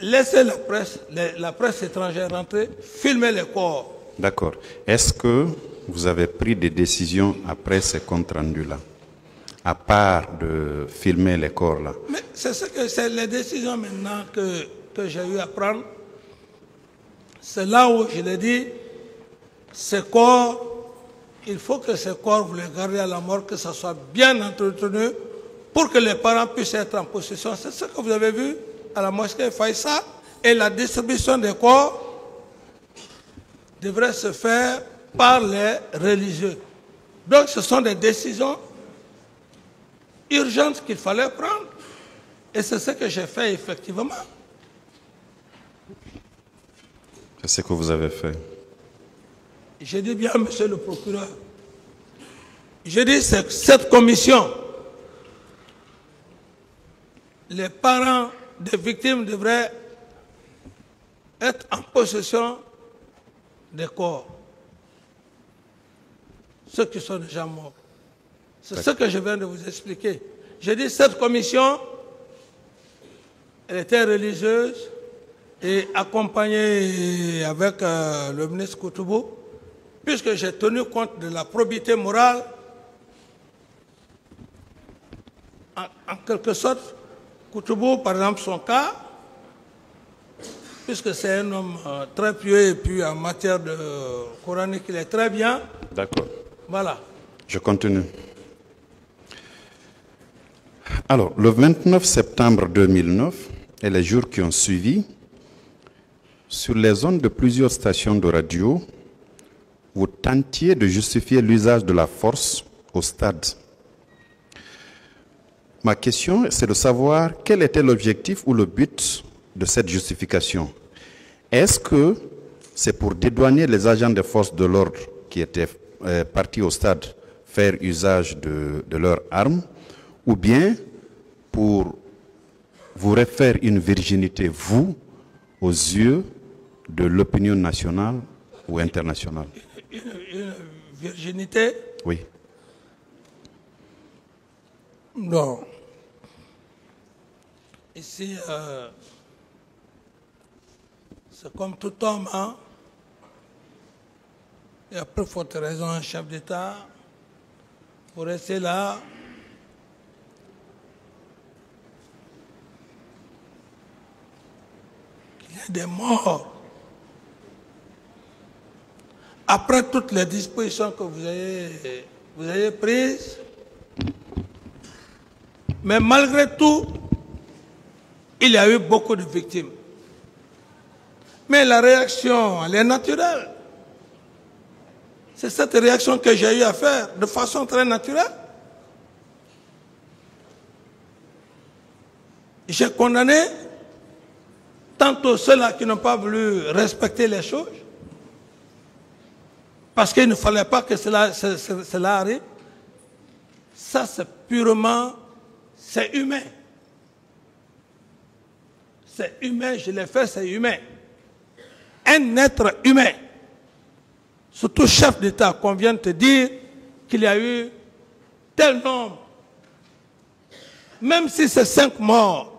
laissez la presse, la, la presse étrangère rentrer, filmer les corps. D'accord. Est-ce que vous avez pris des décisions après ces comptes rendus-là À part de filmer les corps là Mais c'est ce que c'est les décisions maintenant que, que j'ai eu à prendre. C'est là où je l'ai dit, ces corps, il faut que ces corps, vous les gardez à la mort, que ça soit bien entretenu pour que les parents puissent être en possession. C'est ce que vous avez vu à la mosquée Faïssa. Et la distribution des corps devrait se faire par les religieux. Donc ce sont des décisions urgentes qu'il fallait prendre. Et c'est ce que j'ai fait effectivement. C'est ce que vous avez fait. J'ai dit bien, monsieur le procureur, j'ai dit que cette commission, les parents des victimes devraient être en possession des corps. Ceux qui sont déjà morts. C'est ce que je viens de vous expliquer. J'ai dit cette commission, elle était religieuse et accompagnée avec euh, le ministre Koutoubou, puisque j'ai tenu compte de la probité morale, en, en quelque sorte, Koutoubou, par exemple, son cas, puisque c'est un homme euh, très pieux et puis en matière de coranique, il est très bien. D'accord. Voilà. Je continue. Alors, le 29 septembre 2009 et les jours qui ont suivi, sur les zones de plusieurs stations de radio, vous tentiez de justifier l'usage de la force au stade. Ma question, c'est de savoir quel était l'objectif ou le but de cette justification. Est-ce que c'est pour dédouaner les agents des forces de l'ordre qui étaient euh, partis au stade faire usage de, de leurs armes, ou bien pour vous refaire une virginité, vous, aux yeux de l'opinion nationale ou internationale? Une, une virginité? Oui. Non. Ici, euh, c'est comme tout homme, hein. Y a plus forte raison, un chef d'État, pour rester là. Il y a des morts. Après toutes les dispositions que vous avez, vous avez prises, mais malgré tout, il y a eu beaucoup de victimes. Mais la réaction, elle est naturelle. C'est cette réaction que j'ai eu à faire de façon très naturelle. J'ai condamné tantôt ceux-là qui n'ont pas voulu respecter les choses, parce qu'il ne fallait pas que cela, ce- ce- cela arrive. Ça, c'est purement, humain. C'est humain, je l'ai fait, c'est humain. Un être humain, surtout chef d'État, qu'on vient de te dire qu'il y a eu tel nombre, même si c'est cinq morts,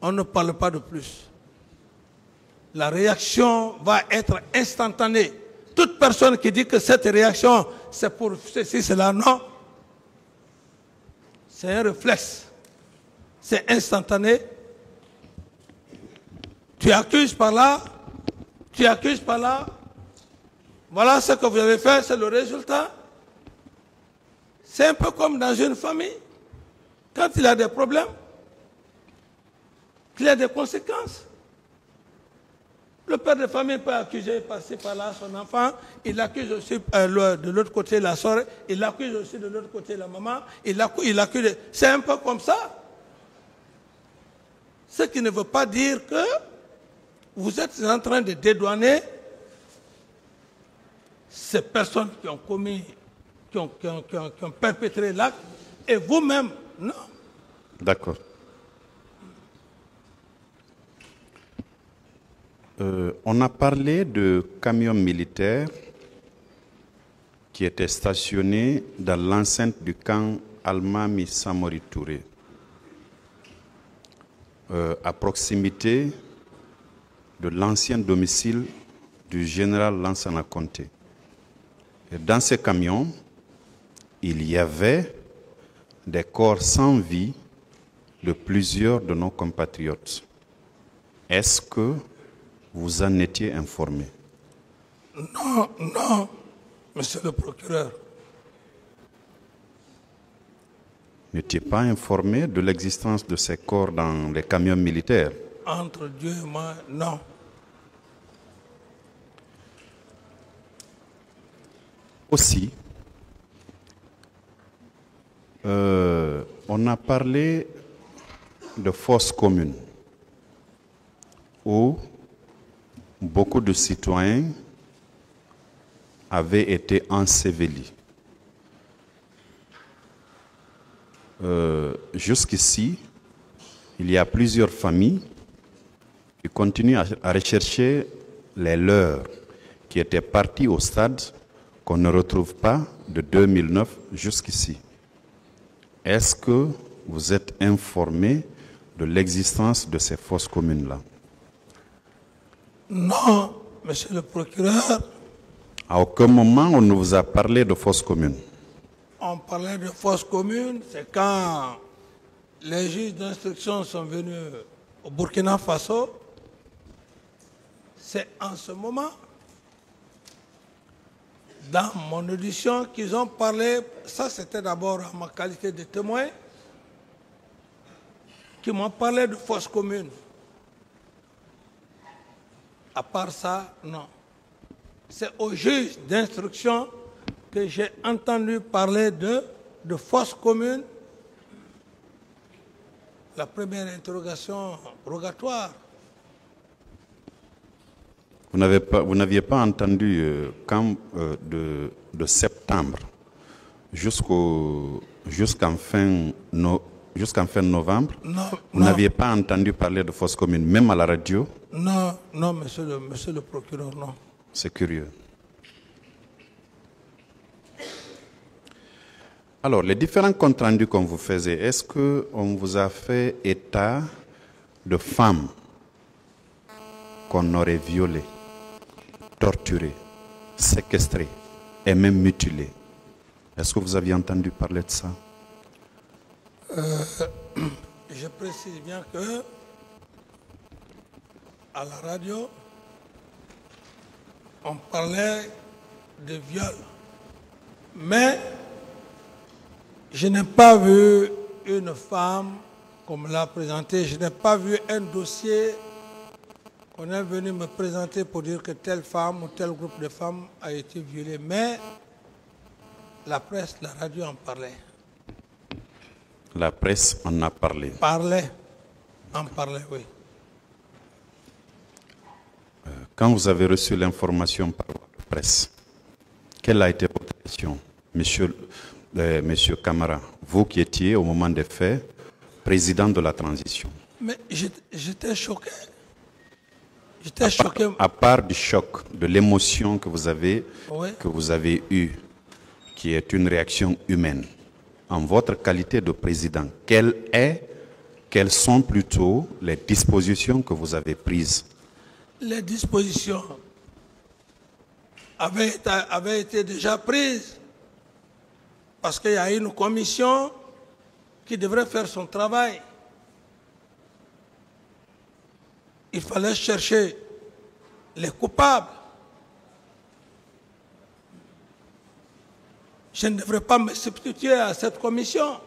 on ne parle pas de plus. La réaction va être instantanée. Toute personne qui dit que cette réaction, c'est pour ceci, cela, non. C'est un réflexe. C'est instantané. Tu accuses par là, tu accuses par là. Voilà ce que vous avez fait, c'est le résultat. C'est un peu comme dans une famille. Quand il a des problèmes, qu'il y a des conséquences. Le père de famille peut accuser par-ci, par-là son enfant, il accuse aussi euh, de l'autre côté la soeur, il accuse aussi de l'autre côté la maman, il accuse, il accuse. C'est un peu comme ça. Ce qui ne veut pas dire que vous êtes en train de dédouaner ces personnes qui ont commis, qui ont, perpétré l'acte, et vous-même, non. D'accord. Euh, on a parlé de camions militaires qui étaient stationnés dans l'enceinte du camp Almami Samori Touré, euh, à proximité de l'ancien domicile du général Lansana Conté. Et dans ces camions, il y avait des corps sans vie de plusieurs de nos compatriotes. Est-ce que vous en étiez informé? Non, non, monsieur le procureur. N'étiez pas informé de l'existence de ces corps dans les camions militaires? Entre Dieu et moi, non. Aussi, euh, on a parlé de fosses communes où beaucoup de citoyens avaient été ensevelis. Euh, Jusqu'ici, il y a plusieurs familles qui continuent à rechercher les leurs qui étaient partis au stade qu'on ne retrouve pas de 2009 jusqu'ici. Est-ce que vous êtes informé de l'existence de ces fosses communes-là? Non, monsieur le procureur, À aucun moment on ne vous a parlé de fosses communes. on parlait de force commune, c'est quand les juges d'instruction sont venus au Burkina Faso. C'est en ce moment, dans mon audition, qu'ils ont parlé, ça c'était d'abord en ma qualité de témoin, qui m'ont parlé de force commune. À part ça, non. C'est au juge d'instruction que j'ai entendu parler de, de force commune. La première interrogation rogatoire. Vous pas- n'aviez pas, entendu euh, quand, euh, de, de septembre jusqu'en fin, no- fin novembre, Non, vous n'aviez pas entendu parler de fosses communes, même à la radio? non, non, monsieur le, monsieur le procureur, non. C'est curieux. Alors, les différents comptes rendus qu'on vous faisait, est-ce qu'on vous a fait état de femmes qu'on aurait violées, torturées, séquestrées et même mutilées Est-ce que vous aviez entendu parler de ça? Je précise bien que à la radio, on parlait de viol. Mais je n'ai pas vu une femme comme l'a présenté. Je n'ai pas vu un dossier qu'on est venu me présenter pour dire que telle femme ou tel groupe de femmes a été violé. Mais la presse, la radio en parlait. La presse en a parlé. Parlait. En parlait, oui. Quand vous avez reçu l'information par de presse, quelle a été votre réaction, monsieur, euh, monsieur Camara, vous qui étiez au moment des faits président de la transition Mais j'étais choqué. J'étais choqué. À part du choc, de l'émotion que vous avez, Oui. que vous avez eue, qui est une réaction humaine, en votre qualité de président, quelle est, quelles sont plutôt les dispositions que vous avez prises? Les dispositions avaient avaient été déjà prises. Parce qu'il y a une commission qui devrait faire son travail. Il fallait chercher les coupables. Je ne devrais pas me substituer à cette commission.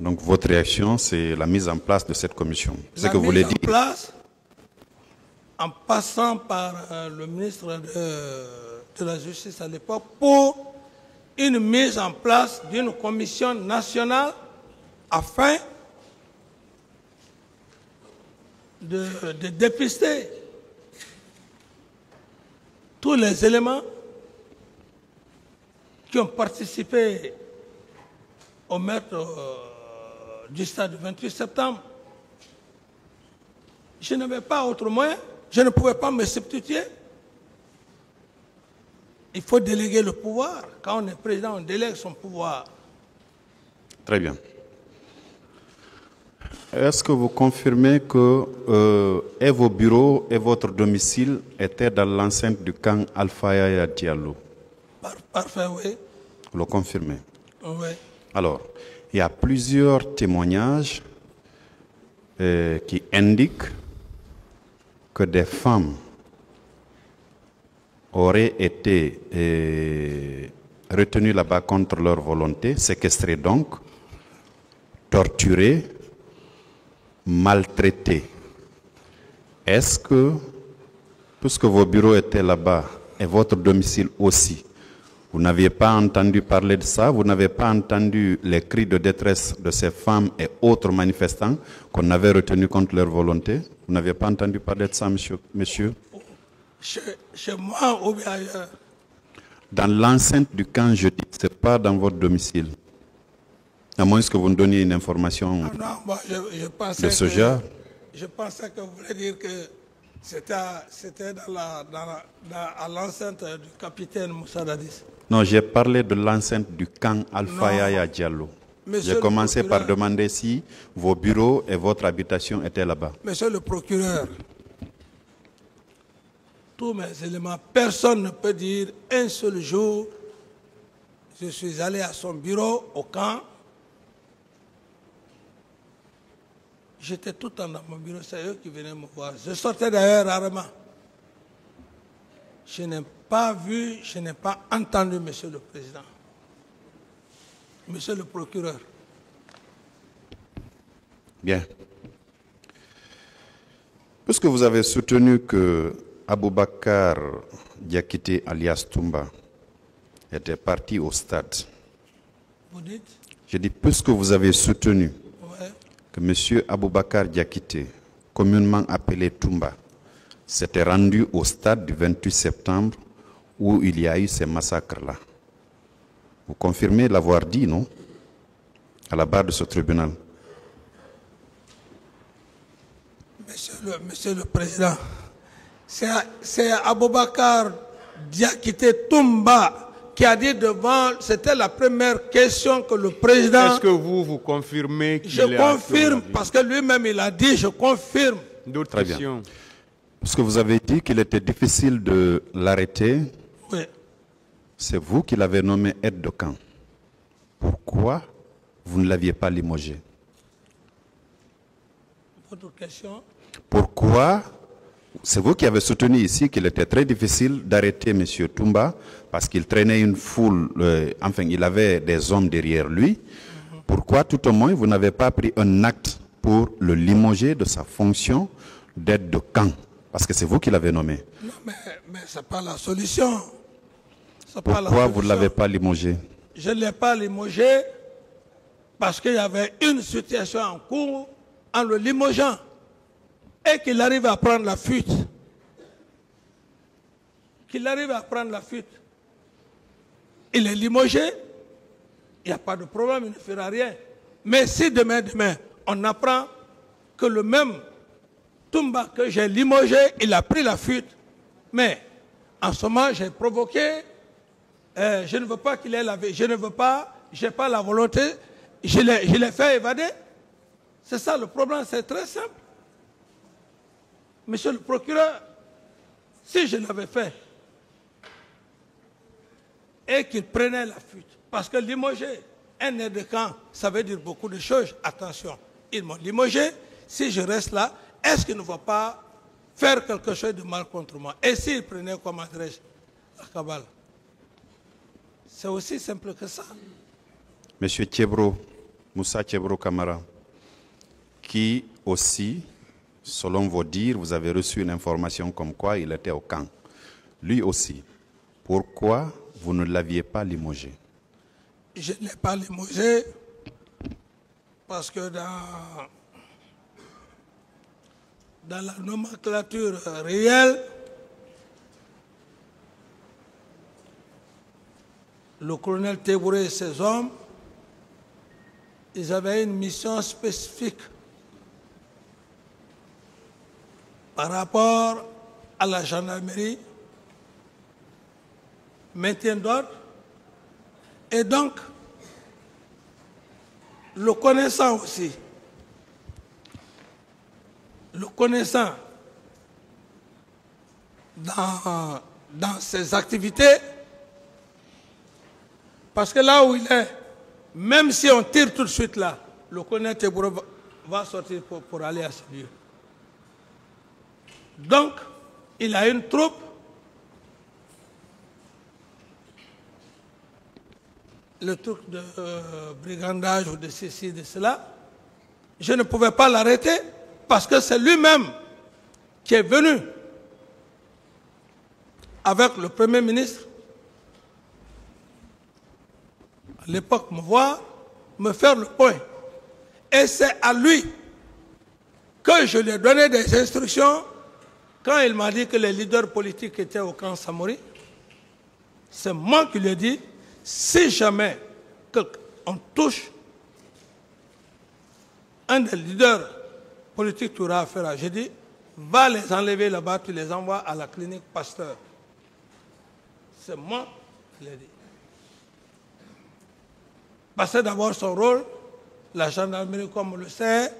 Donc votre réaction, c'est la mise en place de cette commission. C'est La que vous mise voulez en dire place, en passant par euh, le ministre de, de la Justice à l'époque, pour une mise en place d'une commission nationale afin de, dépister tous les éléments qui ont participé au meurtre euh, du stade du 28 septembre. Je n'avais pas autre moyen. Je ne pouvais pas me substituer. Il faut déléguer le pouvoir. Quand on est président, on délègue son pouvoir. Très bien. Est-ce que vous confirmez que euh, et vos bureaux et votre domicile étaient dans l'enceinte du camp Alpha Yaya Diallo? Par- parfait, oui. Vous le confirmez oui. Alors, il y a plusieurs témoignages euh, qui indiquent que des femmes auraient été euh, retenues là-bas contre leur volonté, séquestrées donc, torturées, maltraitées. Est-ce que puisque vos bureaux étaient là-bas et votre domicile aussi, vous n'aviez pas entendu parler de ça, vous n'avez pas entendu les cris de détresse de ces femmes et autres manifestants qu'on avait retenus contre leur volonté? Vous n'avez pas entendu parler de ça, monsieur, monsieur? Chez, chez moi ou bien ailleurs? Dans l'enceinte du camp, je dis, ce n'est pas dans votre domicile. À moins que vous nous donniez une information. Ah non, je, je pensais De ce que, genre Je pensais que vous voulez dire que c'était c'était dans la, dans la- dans- à l'enceinte du capitaine Moussa Dadis. Non, j'ai parlé de l'enceinte du camp Alpha Non. Yaya Diallo. J'ai commencé par demander si vos bureaux et votre habitation étaient là-bas. Monsieur le procureur, tous mes éléments, personne ne peut dire un seul jour, je suis allé à son bureau au camp. J'étais tout le temps dans mon bureau, c'est eux qui venaient me voir. Je sortais d'ailleurs rarement. Je n'ai pas vu, je n'ai pas entendu, Monsieur le Président. Monsieur le procureur, Bien. Puisque vous avez soutenu que Aboubakar Diakité alias Toumba était parti au stade, vous dites? je dis puisque vous avez soutenu. Que M. Aboubakar Diakité, communément appelé Toumba, s'était rendu au stade du 28 septembre où il y a eu ces massacres-là. Vous confirmez l'avoir dit, non? À la barre de ce tribunal. Monsieur le, Président, c'est c'est Aboubakar Diakité Toumba qui a dit devant, c'était la première question que le président... Est-ce que vous, vous confirmez qu'il Je est confirme, parce que lui-même il a dit, je confirme. D'autres questions? Parce que vous avez dit qu'il était difficile de l'arrêter, Oui. c'est vous qui l'avez nommé aide de camp. Pourquoi vous ne l'aviez pas limogé? Votre question? Pourquoi C'est vous qui avez soutenu ici qu'il était très difficile d'arrêter M. Toumba parce qu'il traînait une foule, euh, enfin il avait des hommes derrière lui. Pourquoi tout au moins vous n'avez pas pris un acte pour le limoger de sa fonction d'aide de camp? Parce que c'est vous qui l'avez nommé. Non, mais, mais ce n'est pas la solution. La Pourquoi vous ne l'avez pas limogé? Je ne l'ai pas limogé parce qu'il y avait une situation en cours en le limogeant et qu'il arrive à prendre la fuite. Qu'il arrive à prendre la fuite. Il est limogé, il n'y a pas de problème, il ne fera rien. Mais si demain, demain, on apprend que le même Toumba que j'ai limogé, il a pris la fuite, mais en ce moment, j'ai provoqué euh, je ne veux pas qu'il ait la vie. Je ne veux pas, je n'ai pas la volonté. Je l'ai je l'ai fait évader. C'est ça le problème, c'est très simple. Monsieur le procureur, si je l'avais fait et qu'il prenait la fuite, parce que limoger un aide de camp, ça veut dire beaucoup de choses. Attention, ils m'ont limogé. Si je reste là, est-ce qu'il ne va pas faire quelque chose de mal contre moi? Et s'il prenait comme adresse la cabale? C'est aussi simple que ça. Monsieur Thiebro, Moussa Thiebro Kamara, qui aussi, selon vos dires, vous avez reçu une information comme quoi il était au camp. Lui aussi, pourquoi vous ne l'aviez pas limogé? Je ne l'ai pas limogé parce que dans, dans la nomenclature réelle, le colonel Tébouré et ses hommes, ils avaient une mission spécifique par rapport à la gendarmerie, maintien d'ordre, et donc, le connaissant aussi, le connaissant dans, ses activités, parce que là où il est, même si on tire tout de suite là, le va- va sortir pour, pour aller à ce lieu. Donc, il a une troupe le truc de euh, brigandage ou de ceci, de cela, je ne pouvais pas l'arrêter parce que c'est lui-même qui est venu avec le Premier ministre, à l'époque, me voir, me faire le point. Et c'est à lui que je lui ai donné des instructions quand il m'a dit que les leaders politiques étaient au camp Samori. C'est moi qui lui ai dit, si jamais on touche un des leaders politiques, tu auras affaire à, j'ai dit, va les enlever là-bas, tu les envoies à la clinique Pasteur. C'est moi qui l'ai dit. Passer d'abord son rôle, la gendarmerie, comme on le sait,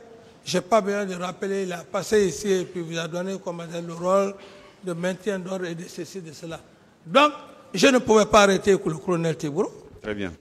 je n'ai pas besoin de rappeler, il a passé ici et puis vous a donné comme le rôle de maintien d'ordre et de ceci, de cela. Donc, je ne pouvais pas arrêter le colonel Tibourou. Très bien.